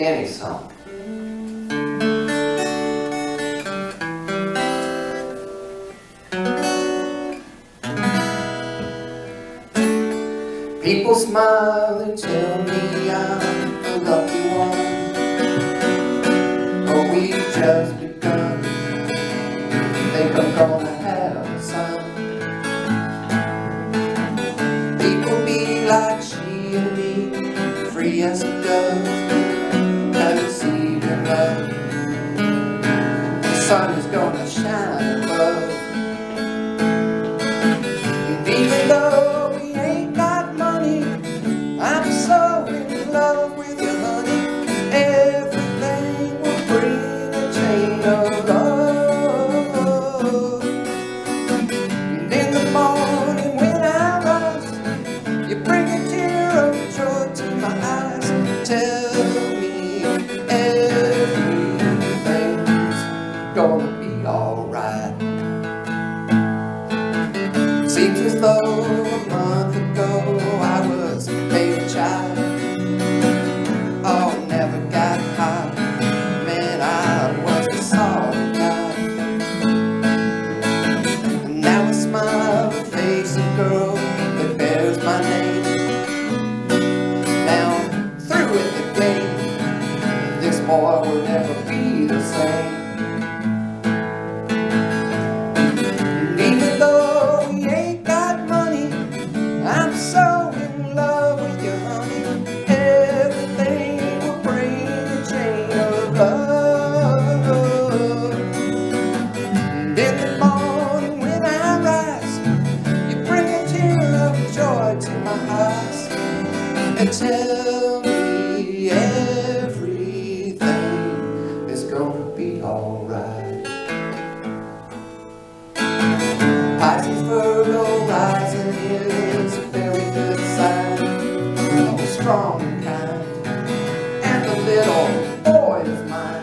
Danny's song. People smile and tell me I'm the lucky one gonna shine Seems as though a month ago I was a child. Oh, never got high. Man, I was a sorry guy. And now I smile face a girl that bears my name. Now through with the game. This boy will never be the same and tell me everything is gonna be alright. Pisces, Virgo, rising is a very good sign. Oh, strong and kind, and the little boy is mine.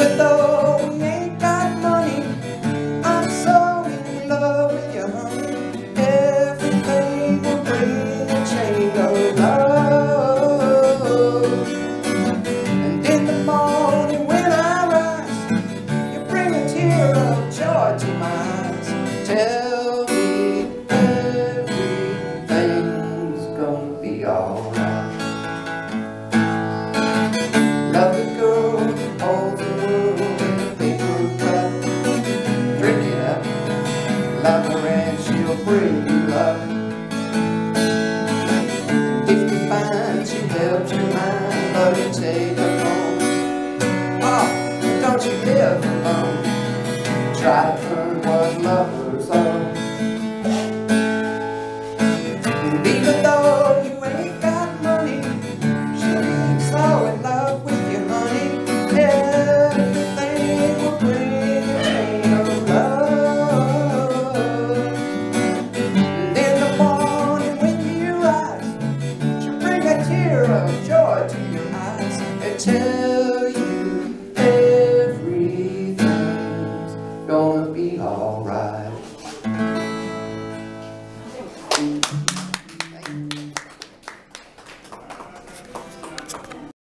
Even though we ain't got money, I'm so in love with you, honey. Everything will bring a chain of love. And in the morning when I rise, you bring a tear of joy to my eyes. Tell love her and she'll bring you luck. If you find she helps your mind, but you take her home. Oh, don't you live alone. Try to learn what lovers are. Tell